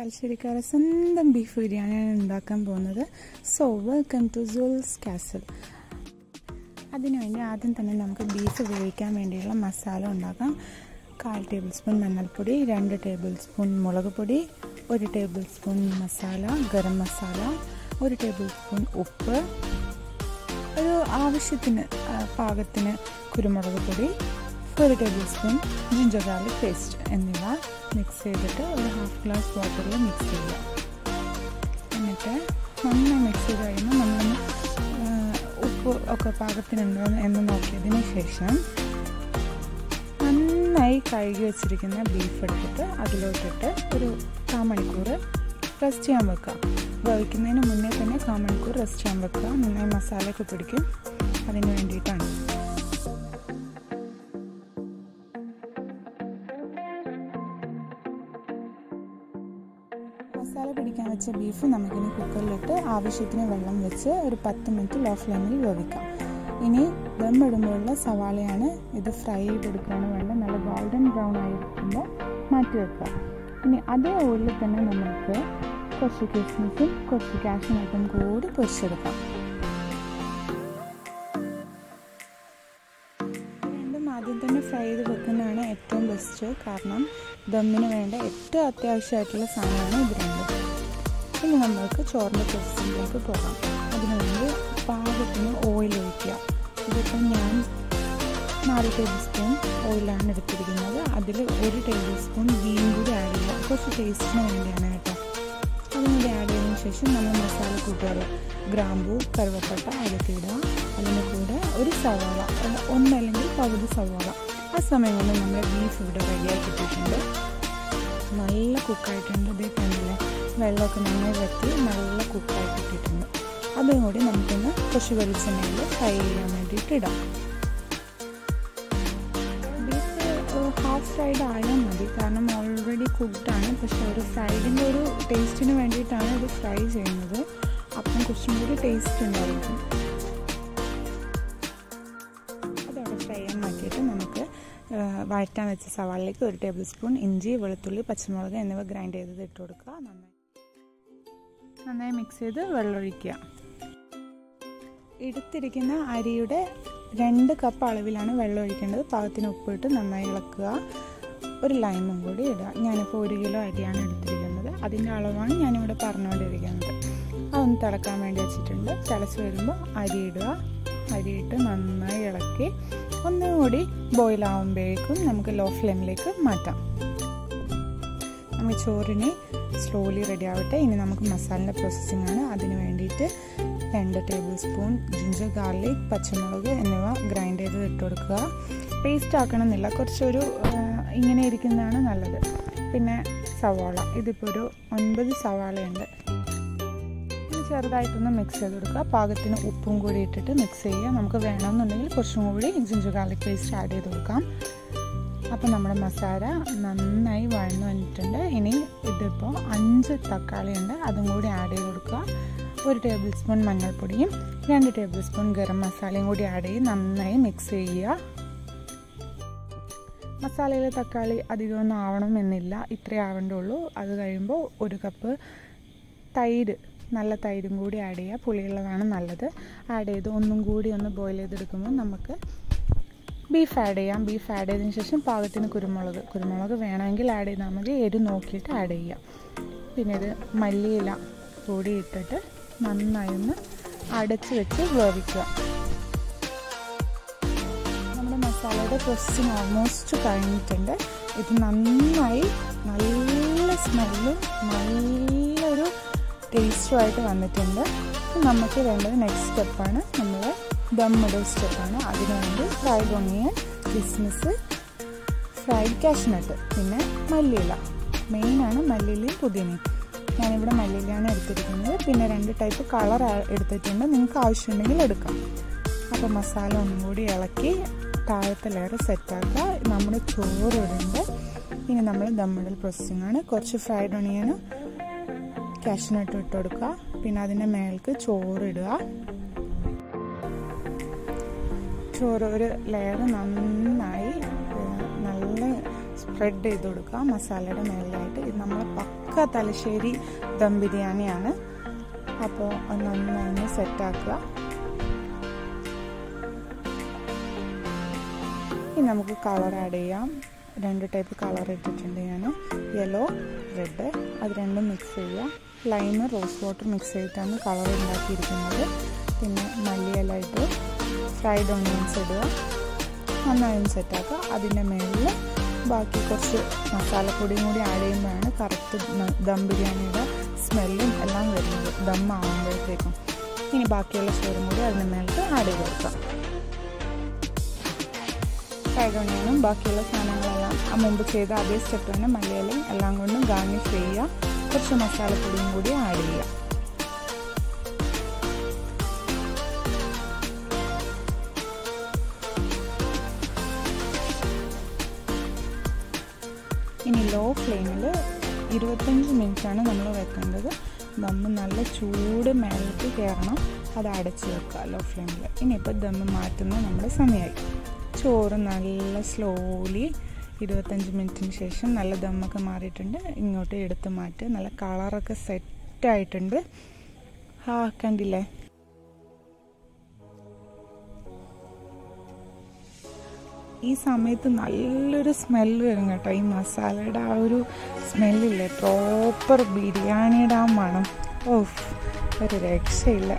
തലശ്ശേരിക്കാരെ സ്വന്തം ബീഫ് ബിരിയാണിയാണ് ഉണ്ടാക്കാൻ പോകുന്നത്. സോ വെൽക്കം ടു സുൽസ് കാസൽ അതിനുവേണ്ടി ആദ്യം തന്നെ നമുക്ക് ബീഫ് വേവിക്കാൻ വേണ്ടിയുള്ള മസാല ഉണ്ടാക്കാം. കാൽ ടേബിൾ സ്പൂൺ മഞ്ഞൾപ്പൊടി രണ്ട് ടേബിൾ സ്പൂൺ മുളക് പൊടി ഒരു ടേബിൾ സ്പൂൺ മസാല ഗരം മസാല ഒരു ടേബിൾ സ്പൂൺ ഉപ്പ് ഒരു ആവശ്യത്തിന് പാകത്തിന് കുരുമുളക് പൊടി ഒരു table spoon ginger garlic paste എന്നിവ മിക്സ് ചെയ്തിട്ട് ഒരു ഹാഫ് ഗ്ലാസ് വാട്ടറിൽ മിക്സ് ചെയ്യുക. എന്നിട്ട് നന്നായി മിക്സ് ചെയ്ത് കഴിയുമ്പോൾ നമ്മളൊന്ന് ഉപ്പ് ഒക്കെ പാകത്തിനുണ്ടോ എന്ന് നോക്കിയതിന് ശേഷം നന്നായി കഴുകി വെച്ചിരിക്കുന്ന ബീഫ് എടുത്തിട്ട് അതിലോട്ടിട്ട് ഒരു കാ മണിക്കൂർ റെസ്റ്റ് ചെയ്യാൻ വെക്കുക. വേവിക്കുന്നതിന് മുന്നേ തന്നെ കാ മണിക്കൂർ റെസ്റ്റ് ചെയ്യാൻ വെക്കുക. നന്നായി മസാലയൊക്കെ പിടിക്കും. അതിന് വേണ്ടിയിട്ടാണ്. മസാല പിടിക്കാൻ വെച്ച ബീഫ് നമുക്കിനി കുക്കറിലിട്ട് ആവശ്യത്തിന് വെള്ളം വെച്ച് ഒരു പത്ത് മിനിറ്റ് ലോ ഫ്ലെയിമിൽ വേവിക്കാം. ഇനി ദം ഇടുമ്പോഴുള്ള സവാളയാണ് ഇത് ഫ്രൈ ചെയ്തെടുക്കുകയാണ് വേണ്ട നല്ല ഗോൾഡൻ ബ്രൗൺ ആയിരിക്കുമ്പോൾ മാറ്റി വെക്കുക. ഇനി അതേ ഓയിലിൽ തന്നെ നമുക്ക് കുറച്ച് കിസ്മിസും കുറച്ച് കാഷ്നട്ടും കൂടി പൊരിച്ചെടുക്കാം. ഏറ്റവും കാരണം ദമ്മിന് വേണ്ട ഏറ്റവും അത്യാവശ്യമായിട്ടുള്ള സാധനമാണ് ഇത് രണ്ടും. ഇനി നമ്മൾക്ക് ചോറിന്റെ പ്രോസസ്സിലേക്ക് പോകാം. അതിനുവേണ്ടി പാകത്തിന് ഓയിൽ ഒഴിക്കുക. ഇതിപ്പം ഞാൻ നാല് ടേബിൾ സ്പൂൺ ഓയിലാണ് എടുത്തിരിക്കുന്നത്. അതിൽ ഒരു ടേബിൾ സ്പൂൺ ഗീം കൂടി ആഡ് ചെയ്യുക. കുറച്ച് ടേസ്റ്റിന് വേണ്ടിയാണ് കേട്ടോ. അതും കൂടി ആഡ് ചെയ്തതിന് ശേഷം നമ്മൾ മസാല കൂട്ടുകൾ ഗ്രാമ്പൂ കറുവപ്പട്ട അതൊക്കെ ഇടുക അതിന് കൂടെ ഒരു സവാള ഒന്നല്ലെങ്കിൽ പകുതി സവാള. സമയം കൊണ്ട് നമ്മുടെ ബീഫ് ഇവിടെ റെഡിയാക്കി കിട്ടിയിട്ടുണ്ട്. നല്ല കുക്കായിട്ടുണ്ട് ഇതേ കണ്ടില്ലേ? വെള്ളമൊക്കെ നന്നായി വറ്റി നല്ല കുക്കായി കിട്ടിയിട്ടുണ്ട്. അതും കൂടി നമുക്കൊന്ന് കുറച്ച് വെളിച്ചെണ്ണയിൽ ഫ്രൈ ചെയ്യാൻ വേണ്ടിയിട്ട് ഇടാം. ബീഫ് ഹാഫ് ഫ്രൈഡ് ആയാൽ മതി. കാരണം ഓൾറെഡി കുക്ക്ഡാണ് പക്ഷെ ഒരു ഫ്രൈഡിന്റെ ഒരു ടേസ്റ്റിന് വേണ്ടിയിട്ടാണ് ഇത് ഫ്രൈ ചെയ്യുന്നത്. അപ്പം കുറച്ചും കൂടി ടേസ്റ്റ് ഉണ്ടായിരിക്കും. വഴറ്റാൻ വെച്ച സവാളിലേക്ക് ഒരു ടേബിൾ സ്പൂൺ ഇഞ്ചി വെളുത്തുള്ളി പച്ചമുളക് എന്നിവ ഗ്രൈൻഡ് ചെയ്തത് ഇട്ട് കൊടുക്കുക. നന്നായി. നന്നായി മിക്സ് ചെയ്ത് വെള്ളമൊഴിക്കുക. എടുത്തിരിക്കുന്ന അരിയുടെ രണ്ട് കപ്പ് അളവിലാണ് വെള്ളം ഒഴിക്കേണ്ടത്. പാകത്തിന് ഉപ്പിട്ട് നന്നായി ഇളക്കുക. ഒരു ലൈമും കൂടി ഇടുക. ഞാനിപ്പോൾ ഒരു കിലോ അരിയാണ് എടുത്തിരിക്കുന്നത്. അതിന്റെ അളവാണ് ഞാനിവിടെ പറഞ്ഞുകൊണ്ടിരിക്കുന്നത്. അതൊന്ന് തിളക്കാൻ വേണ്ടി വെച്ചിട്ടുണ്ട്. തിളച്ച് വരുമ്പോൾ അരി ഇടുക. അരിയിട്ട് നന്നായി ഇളക്കി ഒന്നും ബോയിലാവുമ്പോഴേക്കും നമുക്ക് ലോ ഫ്ലെയിമിലേക്ക് മാറ്റാം. നമുക്ക് ചോറിന് സ്ലോലി റെഡി ആവട്ടെ. ഇനി നമുക്ക് മസാലയുടെ പ്രോസസ്സിംഗ് ആണ്. അതിന് വേണ്ടിയിട്ട് രണ്ട് ടേബിൾ സ്പൂൺ ജിഞ്ചർ ഗാർലിക് പച്ചമുളക് എന്നിവ ഗ്രൈൻഡ് ചെയ്ത് ഇട്ട് കൊടുക്കുക. പേസ്റ്റ് ആക്കണമെന്നില്ല. കുറച്ചൊരു ഇങ്ങനെ ഇരിക്കുന്നതാണ് നല്ലത്. പിന്നെ സവാള. ഇതിപ്പോൾ ഒരു ഒൻപത് സവാളയുണ്ട്. ചെറുതായിട്ടൊന്ന് മിക്സ് ചെയ്ത് കൊടുക്കുക. പാകത്തിന് ഉപ്പും കൂടി ഇട്ടിട്ട് മിക്സ് ചെയ്യുക. നമുക്ക് വേണമെന്നുണ്ടെങ്കിൽ കുറച്ചും കൂടി ജിഞ്ചർ ഗാർലിക് പേസ്റ്റ് ആഡ് ചെയ്ത് കൊടുക്കാം. അപ്പോൾ നമ്മുടെ മസാല നന്നായി വഴന്നു വന്നിട്ടുണ്ട്. ഇനി ഇതിപ്പോൾ അഞ്ച് തക്കാളി ഉണ്ട്. അതും കൂടി ആഡ് ചെയ്ത് കൊടുക്കുക. ഒരു ടേബിൾ സ്പൂൺ മഞ്ഞൾപ്പൊടിയും രണ്ട് ടേബിൾ സ്പൂൺ ഗരം മസാലയും കൂടി ആഡ് ചെയ്ത് നന്നായി മിക്സ് ചെയ്യുക. മസാലയിൽ തക്കാളി അധികമൊന്നും ആവണമെന്നില്ല ഇത്രേ ആവേണ്ടുള്ളൂ. അത് കഴിയുമ്പോൾ ഒരു കപ്പ് തൈര് നല്ല തൈരും കൂടി ആഡ് ചെയ്യുക പുളിയുള്ളതാണ് നല്ലത്. ആഡ് ചെയ്ത് ഒന്നും കൂടി ഒന്ന് ബോയിൽ ചെയ്തെടുക്കുമ്പോൾ നമുക്ക് ബീഫ് ആഡ് ചെയ്യാം. ബീഫ് ആഡ് ചെയ്തതിന് ശേഷം പാകത്തിന് കുരുമുളക്. കുരുമുളക് വേണമെങ്കിൽ ആഡ് ചെയ്താൽ മതി. എരി നോക്കിയിട്ട് ആഡ് ചെയ്യാം. പിന്നെ ഇത് മല്ലിയില കൂടി ഇട്ടിട്ട് നന്നായി ഒന്ന് അടച്ച് വെച്ച് വേവിക്കുക. നമ്മുടെ മസാലയുടെ പ്രോസസ്സിങ് ഓൾമോസ്റ്റ് കഴിഞ്ഞിട്ടുണ്ട്. ഇത് നന്നായി നല്ല സ്മെല്ലും നല്ലൊരു ടേസ്റ്റുമായിട്ട് വന്നിട്ടുണ്ട്. നമുക്ക് വേണ്ടത് നെക്സ്റ്റ് സ്റ്റെപ്പാണ് നമ്മൾ ദമ്മുടെ സ്റ്റെപ്പാണ് അതിനുവേണ്ടി ഫ്രൈഡ് ഒണിയൻ കിസ്മിസ് ഫ്രൈഡ് കാഷ്നട്ട് പിന്നെ മല്ലിയില. മെയിനാണ് മല്ലിയിലയും പുതിനയും. ഞാനിവിടെ മല്ലിയിലയാണ് എടുത്തിരിക്കുന്നത്. പിന്നെ രണ്ട് ടൈപ്പ് കളർ എടുത്തിട്ടുണ്ട്. നിങ്ങൾക്ക് ആവശ്യമുണ്ടെങ്കിൽ എടുക്കാം. അപ്പോൾ മസാല ഒന്നും കൂടി ഇളക്കി താഴത്തെ ലെയർ സെറ്റാക്കുക നമ്മുടെ ചോറ് ഇടുന്നുണ്ട് ഇനി നമ്മൾ ദമ്മിടൽ പ്രോസസ്സിംഗ് ആണ്. കുറച്ച് ഫ്രൈഡ് ഒണിയനും കാഷ്നട്ട് ഇട്ട് കൊടുക്കുക പിന്നെ അതിന്റെ മേൽക്ക് ചോറ് ഇടുക. ചോറ് ഒരു ലെയർ നന്നായി നല്ല സ്പ്രെഡ് ചെയ്ത് കൊടുക്കുക. മസാലയുടെ മേളിലായിട്ട്. ഇത് നമ്മൾ പക്ക തലശ്ശേരി ദം ബിരിയാണിയാണ്. അപ്പോൾ നന്നായി സെറ്റാക്കുക. ഇനി നമുക്ക് കളർ ആഡ് ചെയ്യാം. രണ്ട് ടൈപ്പ് കളർ ഇട്ടിട്ടുണ്ട് ഞാൻ. യെല്ലോ റെഡ് അത് രണ്ടും മിക്സ് ചെയ്യുക. ലൈമ് റോസ് വാട്ടർ മിക്സ് ചെയ്തിട്ടാണ് കളർ ഉണ്ടാക്കിയിരിക്കുന്നത്. പിന്നെ മല്ലിയില ഇട്ട് ഫ്രൈഡ് ഓണിയൻസ് ഇടുക. നന്നായും സെറ്റാക്കുക അതിന്റെ മേളിൽ ബാക്കി കുറച്ച് മസാലപ്പൊടിയും കൂടി ആഡ് ചെയ്യുമ്പോഴാണ് കറക്റ്റ് ദം ബിരിയാണിയുടെ സ്മെല്ലും എല്ലാം വരുന്നത്. ദം ആകുമ്പോഴത്തേക്കും ഇനി ബാക്കിയുള്ള ചോറും കൂടി അതിന് മേളിൽ ആഡ് ചെയ്ത് കൊടുക്കാം. ഓണിയനും ബാക്കിയുള്ള സാധനങ്ങളെല്ലാം ആ മുമ്പ് ചെയ്ത അതേ സ്റ്റെപ്പ് തന്നെ മലയാളം എല്ലാം കൊണ്ടും ഗാർണിഷ് ചെയ്യുക. കുറച്ച് മസാലപ്പൊടിയും കൂടി ആഡ് ചെയ്യുക. ഇനി ലോ ഫ്ലെയിമിൽ ഇരുപത്തഞ്ച് മിനിറ്റാണ് നമ്മൾ വെക്കേണ്ടത്. ദമ്മ് നല്ല ചൂട് മേലേക്ക് കയറണം അത് അടച്ച് വെക്കുക ലോ. ഫ്ലെയിമിൽ ഇനിയിപ്പോൾ ദമ്മ് മാറ്റുന്ന നമ്മുടെ സമയമായി. ചോറ് നല്ല സ്ലോലി ഇരുപത്തഞ്ച് മിനിറ്റിന് ശേഷം നല്ല ദമ്മൊക്കെ മാറിയിട്ടുണ്ട്. ഇങ്ങോട്ട് എടുത്ത് മാറ്റി. നല്ല കളറൊക്കെ സെറ്റായിട്ടുണ്ട് ആ കണ്ടില്ലേ? ഈ സമയത്ത് നല്ലൊരു സ്മെല്ല് വരും കേട്ടോ. ഈ മസാലയുടെ ആ ഒരു സ്മെല്ലില്ലേ പ്രോപ്പർ ബിരിയാണിയുടെ ആ മണം. ഓഫ് ഒരു രക്ഷയില്ല.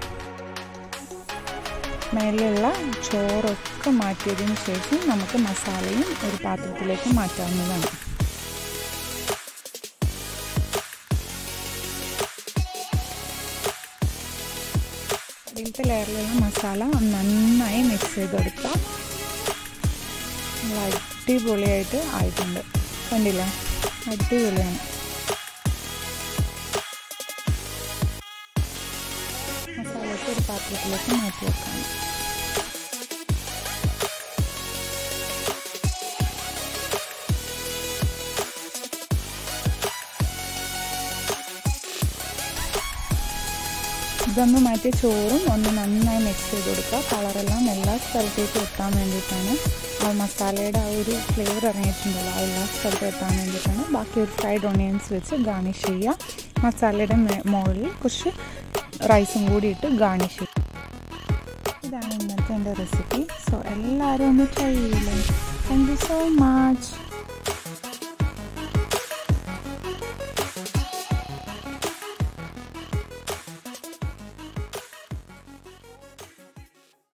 മേലെയുള്ള ചോറൊക്കെ മാറ്റിയതിന് ശേഷം നമുക്ക് മസാലയും ഒരു പാത്രത്തിലേക്ക് മാറ്റാവുന്നതാണ്. ഇതിലത്തെ ലെയറിലുള്ള മസാല നന്നായി മിക്സ് ചെയ്തെടുക്കാം നല്ല അടിപൊളിയായിട്ട് ആയിട്ടുണ്ട്. കണ്ടില്ല? അടിപൊളിയാണ്. പാത്രത്തിലേക്ക് മാറ്റി വെക്കാം ഇതൊന്ന് മാറ്റി ചോറും ഒന്ന് നന്നായി മിക്സ് ചെയ്ത് കൊടുക്കുക. കളറെല്ലാം എല്ലാ സ്ഥലത്തേക്കും എത്താൻ വേണ്ടിയിട്ടാണ്. ആ മസാലയുടെ ആ ഒരു ഫ്ലേവർ ഇറങ്ങിയിട്ടുണ്ടല്ലോ എല്ലാ സ്ഥലത്തും എത്താൻ വേണ്ടിയിട്ടാണ്. ബാക്കി ഒരു ഫ്രൈഡ് ഓണിയൻസ് വെച്ച് ഗാർണിഷ് ചെയ്യുക. മസാലയുടെ മുകളിൽ കുറച്ച് റൈസും കൂടി ഇട്ട് ഗാർണിഷ് ചെയ്യും. ഇതാണ് ഇന്നത്തെ എന്റെ റെസിപ്പി സോ എല്ലാവരും ഒന്ന് ട്രൈ ചെയ്യില്ലേ താങ്ക് യു സോ മച്ച്